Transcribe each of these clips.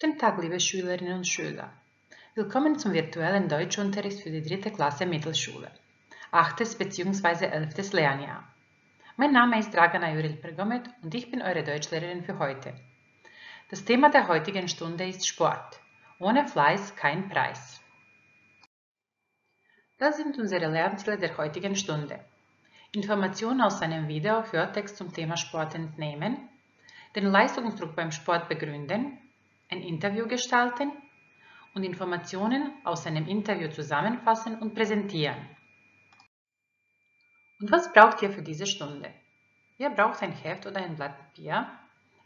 Guten Tag, liebe Schülerinnen und Schüler. Willkommen zum virtuellen Deutschunterricht für die dritte Klasse Mittelschule, 8. bzw. 11. Lernjahr. Mein Name ist Dragana Juril Pergomet und ich bin eure Deutschlehrerin für heute. Das Thema der heutigen Stunde ist Sport. Ohne Fleiß kein Preis. Das sind unsere Lernziele der heutigen Stunde. Informationen aus einem Video Hörtext zum Thema Sport entnehmen, den Leistungsdruck beim Sport begründen, ein Interview gestalten und Informationen aus einem Interview zusammenfassen und präsentieren. Und was braucht ihr für diese Stunde? Ihr braucht ein Heft oder ein Blatt Papier,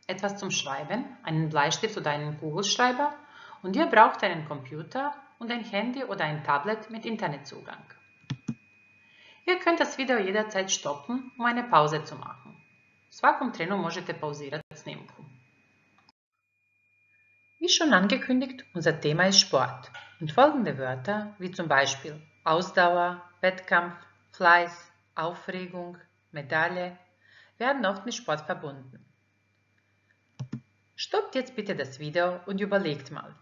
etwas zum Schreiben, einen Bleistift oder einen Kugelschreiber und ihr braucht einen Computer und ein Handy oder ein Tablet mit Internetzugang. Ihr könnt das Video jederzeit stoppen, um eine Pause zu machen. Svakom trenu možete pauzirati snimku. Wie schon angekündigt, unser Thema ist Sport und folgende Wörter wie zum Beispiel Ausdauer, Wettkampf, Fleiß, Aufregung, Medaille werden oft mit Sport verbunden. Stoppt jetzt bitte das Video und überlegt mal.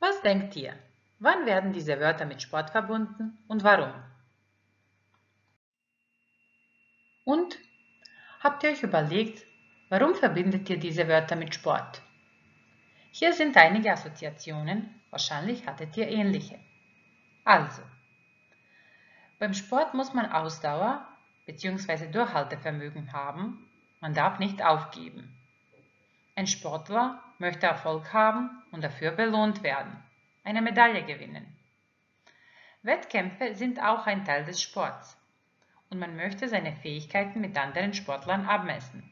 Was denkt ihr? Wann werden diese Wörter mit Sport verbunden und warum? Und habt ihr euch überlegt, warum verbindet ihr diese Wörter mit Sport? Hier sind einige Assoziationen, wahrscheinlich hattet ihr ähnliche. Also, beim Sport muss man Ausdauer bzw. Durchhaltevermögen haben, man darf nicht aufgeben. Ein Sportler möchte Erfolg haben und dafür belohnt werden, eine Medaille gewinnen. Wettkämpfe sind auch ein Teil des Sports und man möchte seine Fähigkeiten mit anderen Sportlern abmessen,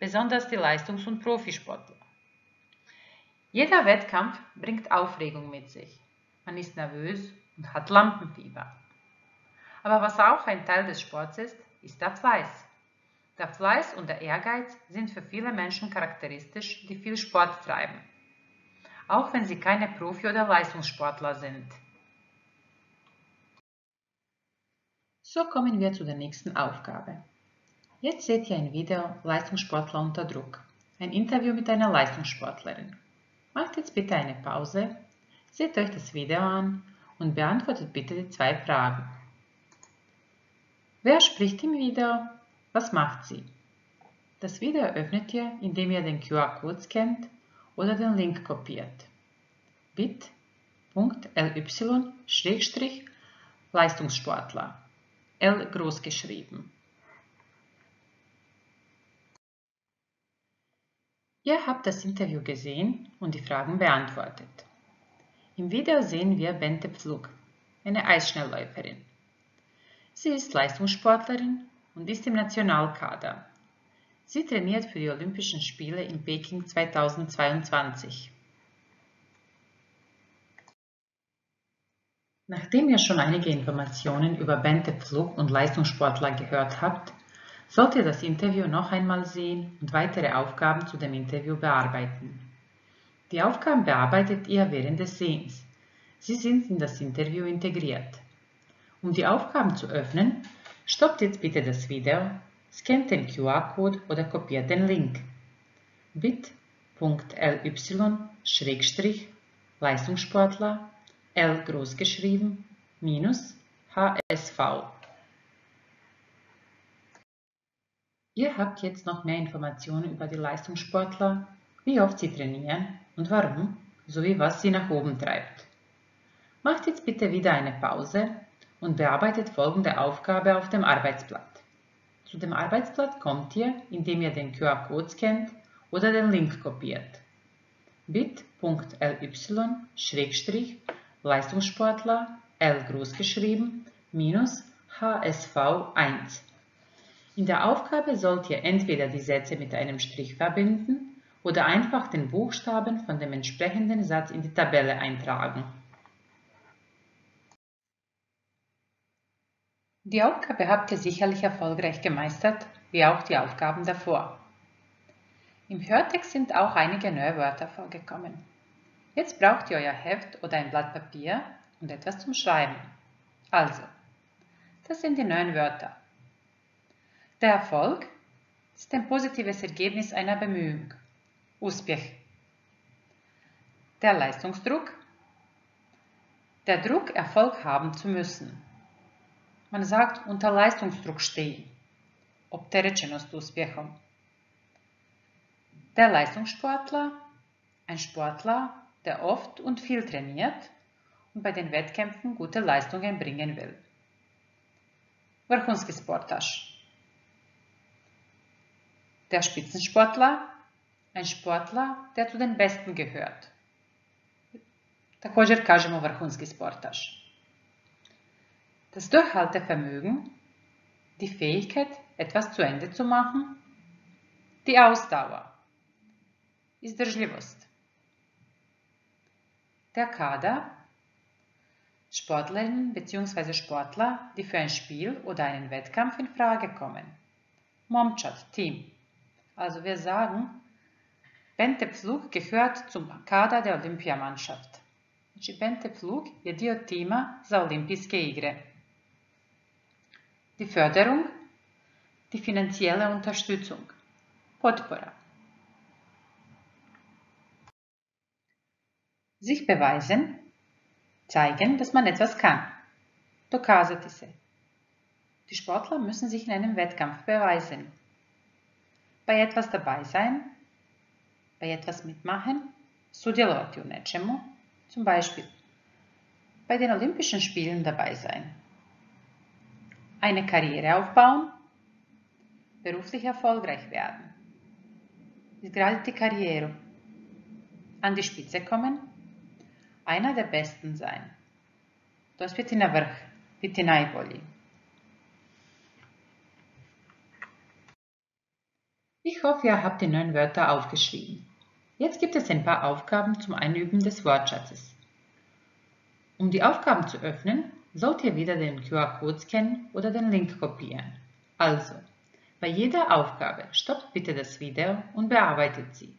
besonders die Leistungs- und Profisportler. Jeder Wettkampf bringt Aufregung mit sich. Man ist nervös und hat Lampenfieber. Aber was auch ein Teil des Sports ist, ist der Fleiß. Der Fleiß und der Ehrgeiz sind für viele Menschen charakteristisch, die viel Sport treiben. Auch wenn sie keine Profi- oder Leistungssportler sind. So kommen wir zu der nächsten Aufgabe. Jetzt seht ihr ein Video Leistungssportler unter Druck. Ein Interview mit einer Leistungssportlerin. Macht jetzt bitte eine Pause, seht euch das Video an und beantwortet bitte die zwei Fragen. Wer spricht im Video? Was macht sie? Das Video öffnet ihr, indem ihr den QR-Code scannt oder den Link kopiert. bit.ly-Leistungssportler L groß geschrieben. Ihr habt das Interview gesehen und die Fragen beantwortet. Im Video sehen wir Bente Pflug, eine Eisschnellläuferin. Sie ist Leistungssportlerin und ist im Nationalkader. Sie trainiert für die Olympischen Spiele in Peking 2022. Nachdem ihr schon einige Informationen über Bente Pflug und Leistungssportler gehört habt, Sollt ihr das Interview noch einmal sehen und weitere Aufgaben zu dem Interview bearbeiten. Die Aufgaben bearbeitet ihr während des Sehens. Sie sind in das Interview integriert. Um die Aufgaben zu öffnen, stoppt jetzt bitte das Video, scannt den QR-Code oder kopiert den Link. bit.ly-Leistungssportler L großgeschrieben minus HSV Ihr habt jetzt noch mehr Informationen über die Leistungssportler, wie oft sie trainieren und warum, sowie was sie nach oben treibt. Macht jetzt bitte wieder eine Pause und bearbeitet folgende Aufgabe auf dem Arbeitsblatt. Zu dem Arbeitsblatt kommt ihr, indem ihr den QR-Code scannt oder den Link kopiert. bit.ly-Leistungssportler L großgeschrieben minus HSV1 in der Aufgabe sollt ihr entweder die Sätze mit einem Strich verbinden oder einfach den Buchstaben von dem entsprechenden Satz in die Tabelle eintragen. Die Aufgabe habt ihr sicherlich erfolgreich gemeistert, wie auch die Aufgaben davor. Im Hörtext sind auch einige neue Wörter vorgekommen. Jetzt braucht ihr euer Heft oder ein Blatt Papier und etwas zum Schreiben. Also, das sind die neuen Wörter. Der Erfolg ist ein positives Ergebnis einer Bemühung. Успех. Der Leistungsdruck. Der Druck, Erfolg haben zu müssen. Man sagt, unter Leistungsdruck stehen. Opterećenost uspjehom. Der Leistungssportler. Ein Sportler, der oft und viel trainiert und bei den Wettkämpfen gute Leistungen bringen will. Vrhunski sportaš. Der Spitzensportler, ein Sportler, der zu den Besten gehört. Također kažemo vrhunski sportaš. Das Durchhaltevermögen, die Fähigkeit, etwas zu Ende zu machen, die Ausdauer, Izdržljivost. Der Kader, Sportlerinnen bzw. Sportler, die für ein Spiel oder einen Wettkampf in Frage kommen. Momčad, Team. Also wir sagen, Bente Pflug gehört zum Kader der Olympiamannschaft. Znači Bente Pflug je dio tima za olimpijske igre. Die Förderung, die finanzielle Unterstützung, Potpora. Sich beweisen, zeigen, dass man etwas kann. Dokazati se. Die Sportler müssen sich in einem Wettkampf beweisen. Bei etwas dabei sein, bei etwas mitmachen, sudjelovati u nečemu, zum Beispiel bei den Olympischen Spielen dabei sein. Eine Karriere aufbauen, beruflich erfolgreich werden. Izgraditi karijeru. An die Spitze kommen, einer der Besten sein. Dospjeti na vrh, biti najbolji. Ich hoffe, ihr habt die neuen Wörter aufgeschrieben. Jetzt gibt es ein paar Aufgaben zum Einüben des Wortschatzes. Um die Aufgaben zu öffnen, sollt ihr wieder den QR-Code scannen oder den Link kopieren. Also, bei jeder Aufgabe stoppt bitte das Video und bearbeitet sie.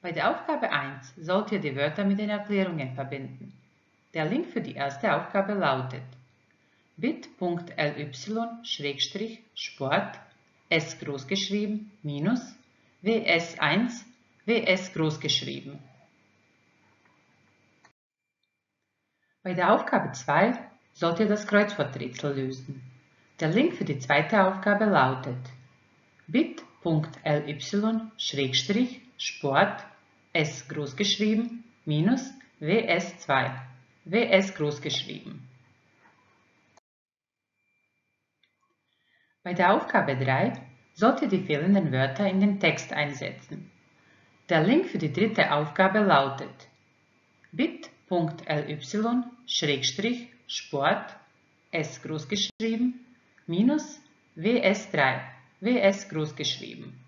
Bei der Aufgabe 1 sollt ihr die Wörter mit den Erklärungen verbinden. Der Link für die erste Aufgabe lautet bit.ly-sport s großgeschrieben minus ws1 ws großgeschrieben. Bei der Aufgabe 2 sollt ihr das Kreuzworträtsel lösen. Der Link für die zweite Aufgabe lautet bit.ly-sport S großgeschrieben minus WS2, WS großgeschrieben. Bei der Aufgabe 3 sollt ihr die fehlenden Wörter in den Text einsetzen. Der Link für die dritte Aufgabe lautet bit.ly-sport S großgeschrieben minus WS3, WS großgeschrieben.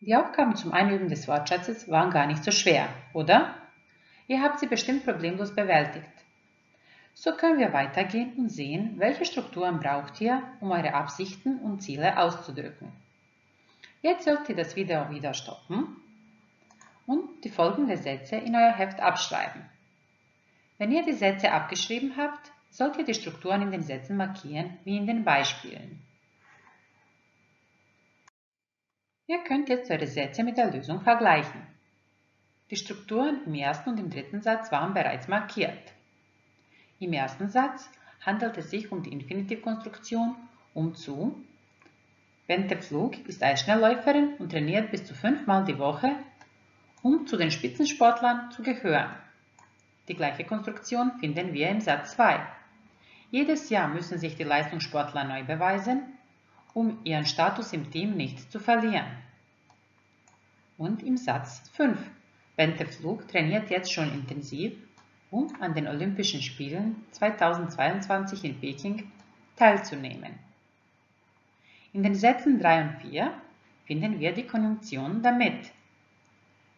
Die Aufgaben zum Einüben des Wortschatzes waren gar nicht so schwer, oder? Ihr habt sie bestimmt problemlos bewältigt. So können wir weitergehen und sehen, welche Strukturen braucht ihr, um eure Absichten und Ziele auszudrücken. Jetzt sollt ihr das Video wieder stoppen und die folgenden Sätze in euer Heft abschreiben. Wenn ihr die Sätze abgeschrieben habt, sollt ihr die Strukturen in den Sätzen markieren, wie in den Beispielen. Ihr könnt jetzt eure Sätze mit der Lösung vergleichen. Die Strukturen im ersten und im dritten Satz waren bereits markiert. Im ersten Satz handelt es sich um die Infinitivkonstruktion um zu Bente Pflug ist Eisschnellläuferin und trainiert bis zu fünfmal die Woche, um zu den Spitzensportlern zu gehören. Die gleiche Konstruktion finden wir im Satz 2. Jedes Jahr müssen sich die Leistungssportler neu beweisen, um ihren Status im Team nicht zu verlieren. Und im Satz 5. Bente Flug trainiert jetzt schon intensiv, um an den Olympischen Spielen 2022 in Peking teilzunehmen. In den Sätzen 3 und 4 finden wir die Konjunktion damit.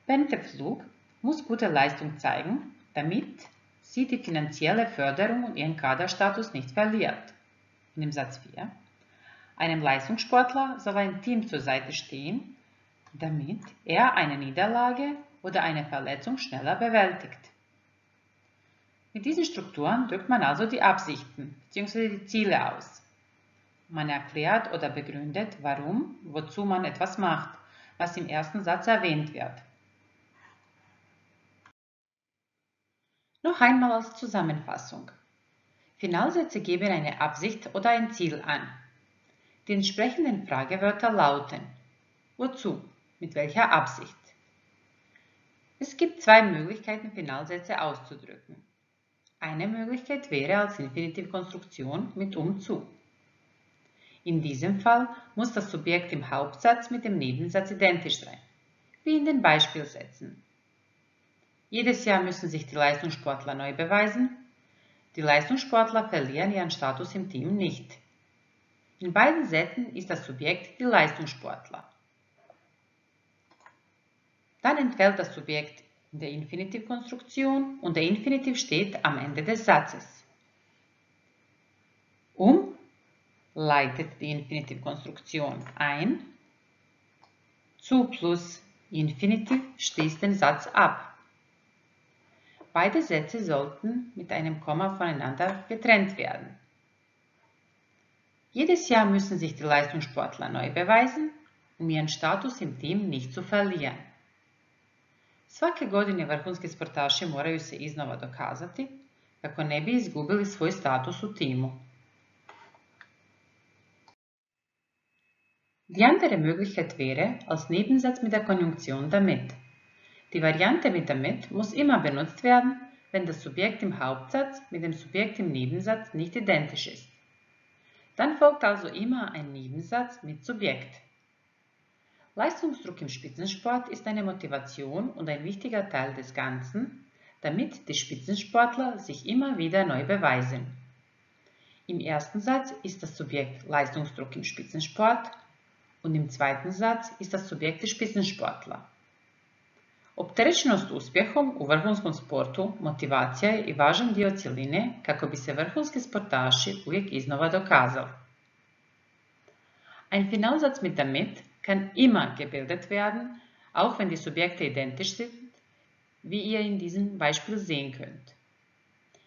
Bente Flug muss gute Leistung zeigen, damit sie die finanzielle Förderung und ihren Kaderstatus nicht verliert. In dem Satz 4 einem Leistungssportler soll ein Team zur Seite stehen, damit er eine Niederlage oder eine Verletzung schneller bewältigt. Mit diesen Strukturen drückt man also die Absichten bzw. die Ziele aus. Man erklärt oder begründet, warum, wozu man etwas macht, was im ersten Satz erwähnt wird. Noch einmal als Zusammenfassung. Finalsätze geben eine Absicht oder ein Ziel an. Die entsprechenden Fragewörter lauten Wozu? Mit welcher Absicht? Es gibt zwei Möglichkeiten, Finalsätze auszudrücken. Eine Möglichkeit wäre als Infinitivkonstruktion mit um zu. In diesem Fall muss das Subjekt im Hauptsatz mit dem Nebensatz identisch sein, wie in den Beispielsätzen. Jedes Jahr müssen sich die Leistungssportler neu beweisen. Die Leistungssportler verlieren ihren Status im Team nicht. In beiden Sätzen ist das Subjekt die Leistungssportler. Dann entfällt das Subjekt der Infinitivkonstruktion und der Infinitiv steht am Ende des Satzes. Um leitet die Infinitivkonstruktion ein, zu plus Infinitiv schließt den Satz ab. Beide Sätze sollten mit einem Komma voneinander getrennt werden. Jedes Jahr müssen sich die Leistungssportler neu beweisen, um ihren Status im Team nicht zu verlieren. Svake godine vrhunski sportaši moraju se iznova dokazati kako ne bi izgubili svoj status u timu. Die andere Möglichkeit wäre als Nebensatz mit der Konjunktion damit. Die Variante mit damit muss immer benutzt werden, wenn das Subjekt im Hauptsatz mit dem Subjekt im Nebensatz nicht identisch ist. Dann folgt also immer ein Nebensatz mit Subjekt. Leistungsdruck im Spitzensport ist eine Motivation und ein wichtiger Teil des Ganzen, damit die Spitzensportler sich immer wieder neu beweisen. Im ersten Satz ist das Subjekt Leistungsdruck im Spitzensport und im zweiten Satz ist das Subjekt die Spitzensportla. Opterećenost uspjehom u vrhunskom sportu motivacija je i važan dio cjeline kako bi se vrhunski sportaši uvijek iznova dokazali. Ein Finalsatz mit damit kann immer gebildet werden, auch wenn die Subjekte identisch sind, wie ihr in diesem Beispiel sehen könnt.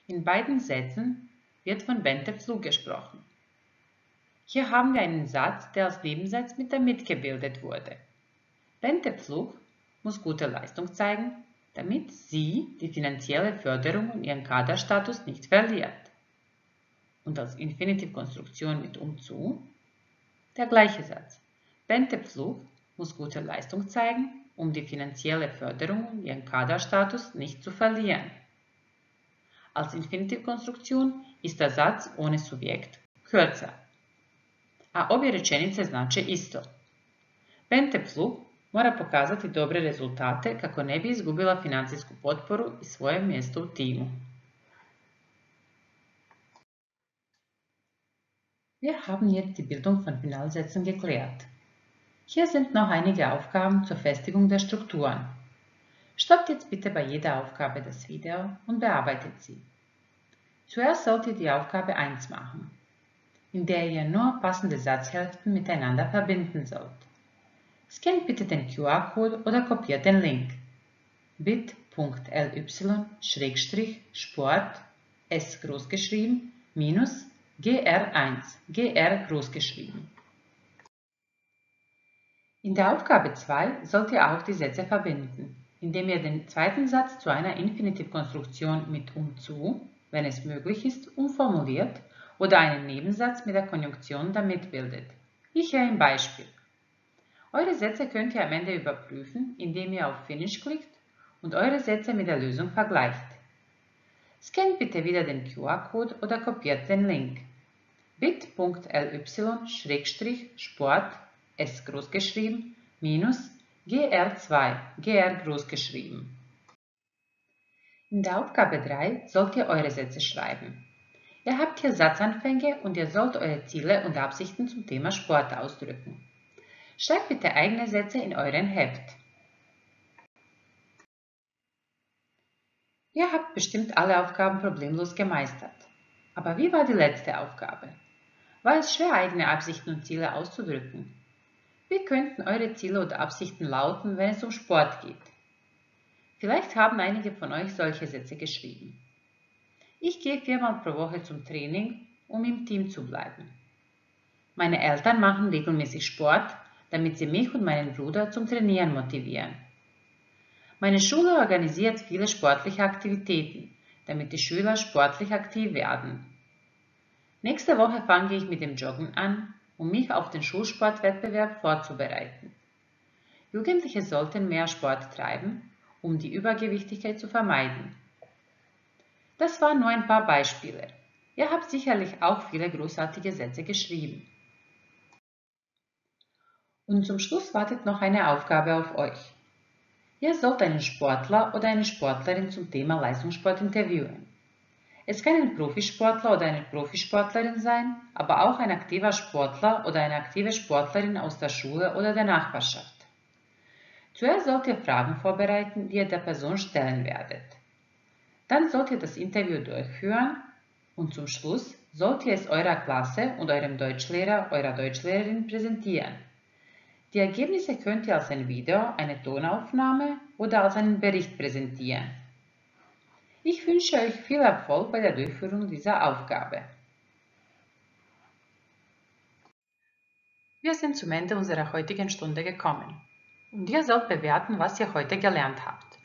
In beiden Sätzen wird von Bente Flug gesprochen. Hier haben wir einen Satz, der als Nebensatz mit damit gebildet wurde. Bente Flug muss gute Leistung zeigen, damit sie die finanzielle Förderung und ihren Kaderstatus nicht verliert. Und als Infinitivkonstruktion mit umzu der gleiche Satz. Pflug muss gute Leistung zeigen, um die finanzielle Förderung und ihren Kaderstatus nicht zu verlieren. Als Infinitivkonstruktion ist der Satz ohne Subjekt kürzer. A obje rečenice znače isto. Bente mora pokazati dobre rezultate kako ne bi izgubila financijsku potporu i svoje mjesto u timu. Wir haben jetzt die Bildung von Finalsätzen geklärt. Hier sind noch einige Aufgaben zur Festigung der Strukturen. Stoppt jetzt bitte bei jeder Aufgabe das Video und bearbeitet sie. Zuerst sollt ihr die Aufgabe 1 machen, in der ihr nur passende Satzhälften miteinander verbinden sollt. Scannt bitte den QR-Code oder kopiert den Link bit.ly-sport s großgeschrieben minus gr1 gr großgeschrieben. In der Aufgabe 2 sollt ihr auch die Sätze verbinden, indem ihr den zweiten Satz zu einer Infinitivkonstruktion mit um zu, wenn es möglich ist, umformuliert oder einen Nebensatz mit der Konjunktion damit bildet. Wie hier im Beispiel. Eure Sätze könnt ihr am Ende überprüfen, indem ihr auf Finish klickt und eure Sätze mit der Lösung vergleicht. Scannt bitte wieder den QR-Code oder kopiert den Link bit.ly-sport s großgeschrieben minus gr2 gr großgeschrieben. In der Aufgabe 3 sollt ihr eure Sätze schreiben. Ihr habt hier Satzanfänge und ihr sollt eure Ziele und Absichten zum Thema Sport ausdrücken. Schreibt bitte eigene Sätze in euren Heft. Ihr habt bestimmt alle Aufgaben problemlos gemeistert. Aber wie war die letzte Aufgabe? War es schwer, eigene Absichten und Ziele auszudrücken? Wie könnten eure Ziele oder Absichten lauten, wenn es um Sport geht? Vielleicht haben einige von euch solche Sätze geschrieben. Ich gehe viermal pro Woche zum Training, um im Team zu bleiben. Meine Eltern machen regelmäßig Sport, damit sie mich und meinen Bruder zum Trainieren motivieren. Meine Schule organisiert viele sportliche Aktivitäten, damit die Schüler sportlich aktiv werden. Nächste Woche fange ich mit dem Joggen an, um mich auf den Schulsportwettbewerb vorzubereiten. Jugendliche sollten mehr Sport treiben, um die Übergewichtigkeit zu vermeiden. Das waren nur ein paar Beispiele. Ihr habt sicherlich auch viele großartige Sätze geschrieben. Und zum Schluss wartet noch eine Aufgabe auf euch. Ihr sollt einen Sportler oder eine Sportlerin zum Thema Leistungssport interviewen. Es kann ein Profisportler oder eine Profisportlerin sein, aber auch ein aktiver Sportler oder eine aktive Sportlerin aus der Schule oder der Nachbarschaft. Zuerst sollt ihr Fragen vorbereiten, die ihr der Person stellen werdet. Dann sollt ihr das Interview durchführen und zum Schluss sollt ihr es eurer Klasse und eurem Deutschlehrer, eurer Deutschlehrerin präsentieren. Die Ergebnisse könnt ihr als ein Video, eine Tonaufnahme oder als einen Bericht präsentieren. Ich wünsche euch viel Erfolg bei der Durchführung dieser Aufgabe. Wir sind zum Ende unserer heutigen Stunde gekommen und ihr sollt bewerten, was ihr heute gelernt habt.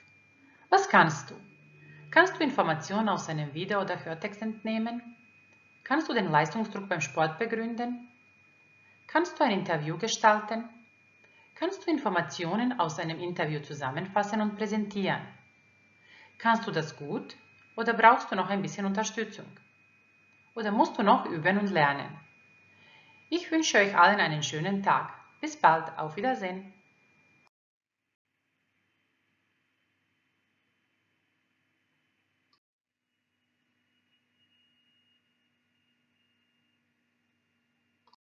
Was kannst du? Kannst du Informationen aus einem Video oder Hörtext entnehmen? Kannst du den Leistungsdruck beim Sport begründen? Kannst du ein Interview gestalten? kannst du Informationen aus einem Interview zusammenfassen und präsentieren. Kannst du das gut oder brauchst du noch ein bisschen Unterstützung? Oder musst du noch üben und lernen? Ich wünsche euch allen einen schönen Tag. Bis bald, auf Wiedersehen.